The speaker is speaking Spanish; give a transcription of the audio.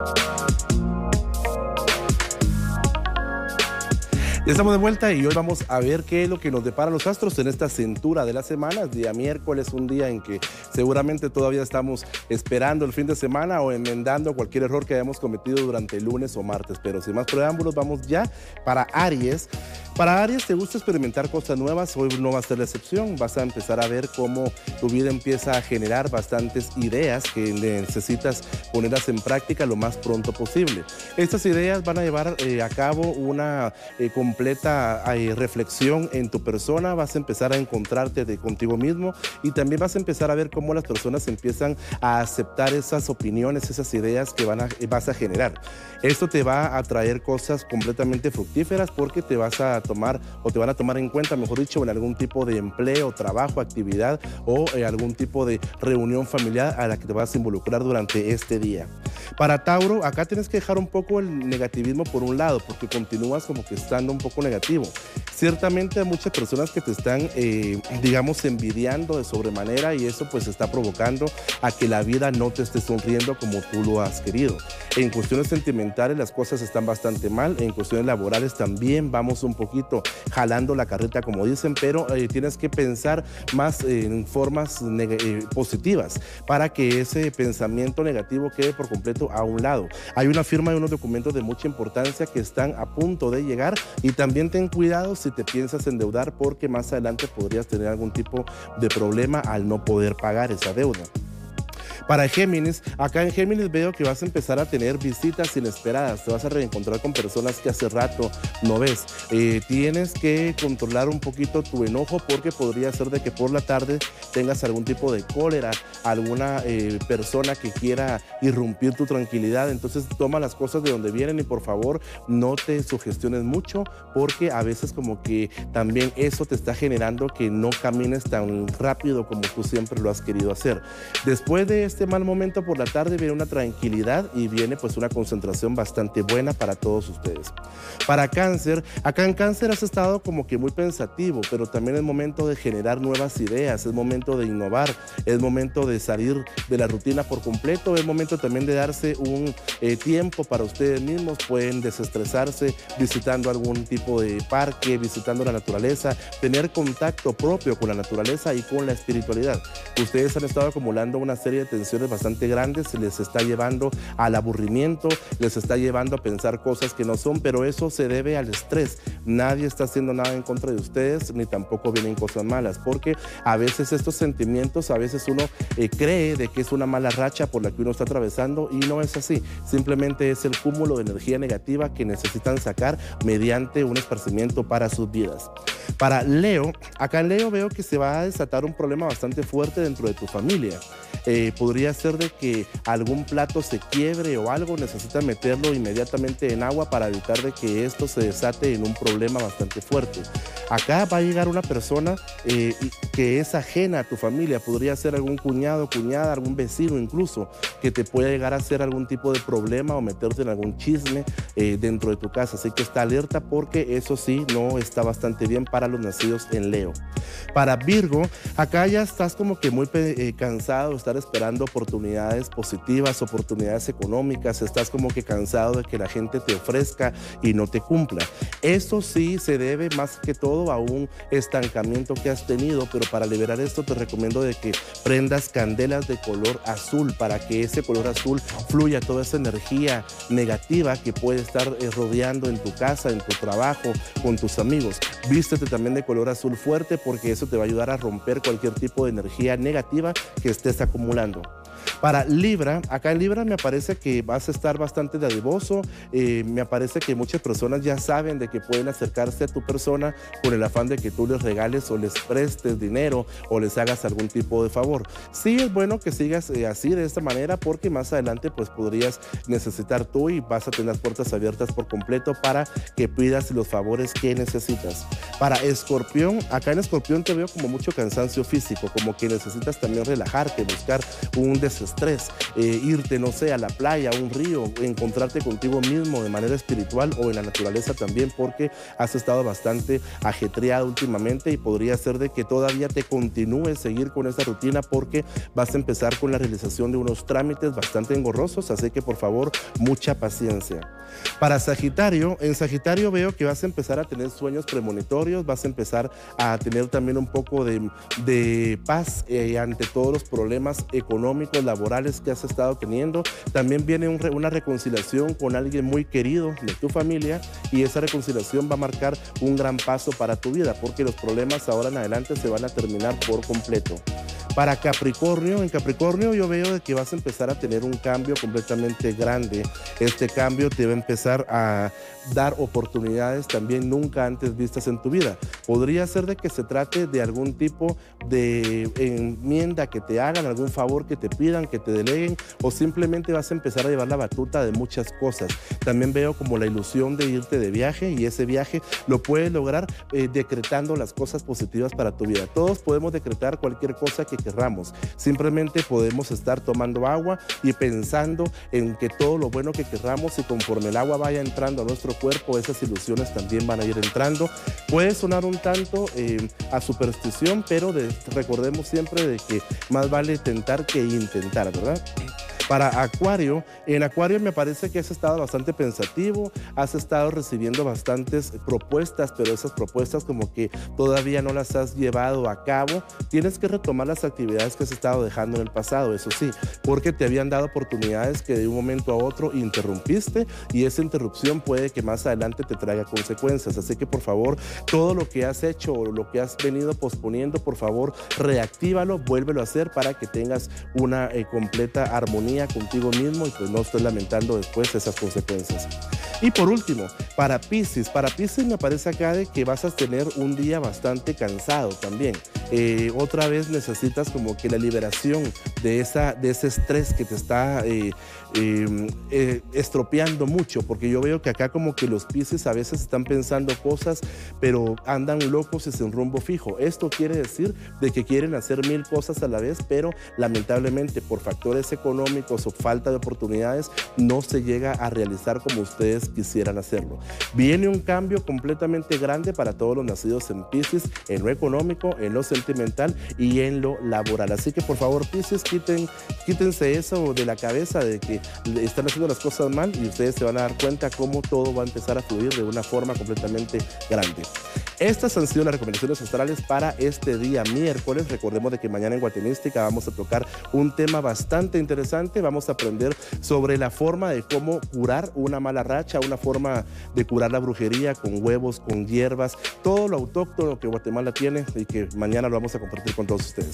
Thank you. Ya estamos de vuelta y hoy vamos a ver qué es lo que nos depara los astros en esta cintura de la semana. Día miércoles, un día en que seguramente todavía estamos esperando el fin de semana o enmendando cualquier error que hayamos cometido durante lunes o martes. Pero sin más preámbulos, vamos ya para Aries. Para Aries, ¿te gusta experimentar cosas nuevas? Hoy no va a ser la excepción. Vas a empezar a ver cómo tu vida empieza a generar bastantes ideas que necesitas ponerlas en práctica lo más pronto posible. Estas ideas van a llevar eh, a cabo una eh, completa reflexión en tu persona. Vas a empezar a encontrarte de contigo mismo y también vas a empezar a ver cómo las personas empiezan a aceptar esas opiniones, esas ideas que van a, vas a generar. Esto te va a traer cosas completamente fructíferas porque te vas a tomar o te van a tomar en cuenta, mejor dicho, en algún tipo de empleo, trabajo, actividad o en algún tipo de reunión familiar a la que te vas a involucrar durante este día. Para Tauro, acá tienes que dejar un poco el negativismo por un lado, porque continúas como que estando un poco negativo. Ciertamente hay muchas personas que te están, eh, digamos, envidiando de sobremanera y eso pues está provocando a que la vida no te esté sonriendo como tú lo has querido. En cuestiones sentimentales las cosas están bastante mal, en cuestiones laborales también vamos un poquito jalando la carreta como dicen, pero eh, tienes que pensar más en formas eh, positivas para que ese pensamiento negativo quede por completo a un lado. Hay una firma de unos documentos de mucha importancia que están a punto de llegar y también ten cuidado si te piensas endeudar porque más adelante podrías tener algún tipo de problema al no poder pagar esa deuda. Para Géminis, acá en Géminis veo que vas a empezar a tener visitas inesperadas, te vas a reencontrar con personas que hace rato no ves. Eh, tienes que controlar un poquito tu enojo porque podría ser de que por la tarde tengas algún tipo de cólera, alguna eh, persona que quiera irrumpir tu tranquilidad. Entonces toma las cosas de donde vienen y por favor no te sugestiones mucho porque a veces como que también eso te está generando que no camines tan rápido como tú siempre lo has querido hacer. Después de este mal momento por la tarde viene una tranquilidad y viene pues una concentración bastante buena para todos ustedes. Para cáncer, acá en cáncer has estado como que muy pensativo, pero también es momento de generar nuevas ideas, es momento de innovar, es momento de salir de la rutina por completo, es momento también de darse un eh, tiempo para ustedes mismos, pueden desestresarse visitando algún tipo de parque, visitando la naturaleza, tener contacto propio con la naturaleza y con la espiritualidad. Ustedes han estado acumulando una serie de bastante grandes, se les está llevando al aburrimiento, les está llevando a pensar cosas que no son, pero eso se debe al estrés. Nadie está haciendo nada en contra de ustedes, ni tampoco vienen cosas malas, porque a veces estos sentimientos, a veces uno eh, cree de que es una mala racha por la que uno está atravesando y no es así. Simplemente es el cúmulo de energía negativa que necesitan sacar mediante un esparcimiento para sus vidas. Para Leo, acá en Leo veo que se va a desatar un problema bastante fuerte dentro de tu familia. Eh, podría ser de que algún plato se quiebre o algo, necesitas meterlo inmediatamente en agua para evitar de que esto se desate en un problema bastante fuerte. Acá va a llegar una persona eh, que es ajena a tu familia, podría ser algún cuñado, cuñada, algún vecino incluso, que te pueda llegar a hacer algún tipo de problema o meterte en algún chisme eh, dentro de tu casa. Así que está alerta porque eso sí no está bastante bien para los nacidos en Leo. Para Virgo, acá ya estás como que muy cansado de estar esperando oportunidades positivas, oportunidades económicas, estás como que cansado de que la gente te ofrezca y no te cumpla. Eso sí se debe más que todo a un estancamiento que has tenido, pero para liberar esto te recomiendo de que prendas candelas de color azul para que ese color azul fluya toda esa energía negativa que puede estar eh, rodeando en tu casa, en tu trabajo, con tus amigos. Vístete también de color azul fuerte porque eso te va a ayudar a romper cualquier tipo de energía negativa que estés acumulando. Para Libra, acá en Libra me parece que vas a estar bastante dadivoso, eh, me parece que muchas personas ya saben de que pueden acercarse a tu persona con el afán de que tú les regales o les prestes dinero o les hagas algún tipo de favor. Sí es bueno que sigas eh, así de esta manera porque más adelante pues podrías necesitar tú y vas a tener las puertas abiertas por completo para que pidas los favores que necesitas. Para Escorpión, acá en Escorpión te veo como mucho cansancio físico, como que necesitas también relajarte, buscar un desestrés estrés, eh, irte, no sé, a la playa, a un río, encontrarte contigo mismo de manera espiritual o en la naturaleza también, porque has estado bastante ajetreado últimamente y podría ser de que todavía te continúes seguir con esta rutina porque vas a empezar con la realización de unos trámites bastante engorrosos, así que por favor, mucha paciencia. Para Sagitario, en Sagitario veo que vas a empezar a tener sueños premonitorios, vas a empezar a tener también un poco de, paz eh, ante todos los problemas económicos, laborales que has estado teniendo. También viene una reconciliación con alguien muy querido de tu familia y esa reconciliación va a marcar un gran paso para tu vida porque los problemas ahora en adelante se van a terminar por completo. Para Capricornio, en Capricornio yo veo que vas a empezar a tener un cambio completamente grande. Este cambio te va a empezar a dar oportunidades también nunca antes vistas en tu vida. Podría ser de que se trate de algún tipo de enmienda que te hagan, algún favor que te pidan, que te deleguen o simplemente vas a empezar a llevar la batuta de muchas cosas. También veo como la ilusión de irte de viaje y ese viaje lo puedes lograr eh, decretando las cosas positivas para tu vida. Todos podemos decretar cualquier cosa que querramos. Simplemente podemos estar tomando agua y pensando en que todo lo bueno que querramos y conforme el agua vaya entrando a nuestro cuerpo, esas ilusiones también van a ir entrando. Puede sonar un tanto eh, a superstición, pero recordemos siempre de que más vale tentar que intentar, ¿verdad? Para Acuario, en Acuario me parece que has estado bastante pensativo, has estado recibiendo bastantes propuestas, pero esas propuestas como que todavía no las has llevado a cabo. Tienes que retomar las actividades que has estado dejando en el pasado, eso sí, porque te habían dado oportunidades que de un momento a otro interrumpiste y esa interrupción puede que más adelante te traiga consecuencias. Así que por favor, todo lo que has hecho o lo que has venido posponiendo, por favor, reactívalo, vuélvelo a hacer para que tengas una eh, completa armonía contigo mismo y pues no estoy lamentando después esas consecuencias. Y por último, para Pisces, para Pisces me parece acá de que vas a tener un día bastante cansado también. Eh, otra vez necesitas como que la liberación de, esa, de ese estrés que te está eh, em, eh, estropeando mucho, porque yo veo que acá como que los Pisces a veces están pensando cosas, pero andan locos y sin rumbo fijo. Esto quiere decir de que quieren hacer mil cosas a la vez, pero lamentablemente por factores económicos o falta de oportunidades no se llega a realizar como ustedes quisieran hacerlo. Viene un cambio completamente grande para todos los nacidos en Pisces, en lo económico, en lo sentimental y en lo laboral. Así que por favor, Pisces, quiten, quítense eso de la cabeza de que están haciendo las cosas mal y ustedes se van a dar cuenta cómo todo va a empezar a fluir de una forma completamente grande. Estas han sido las recomendaciones astrales para este día miércoles. Recordemos de que mañana en Guatemística vamos a tocar un tema bastante interesante. Vamos a aprender sobre la forma de cómo curar una mala racha, una forma de curar la brujería con huevos, con hierbas, todo lo autóctono que Guatemala tiene y que mañana lo vamos a compartir con todos ustedes.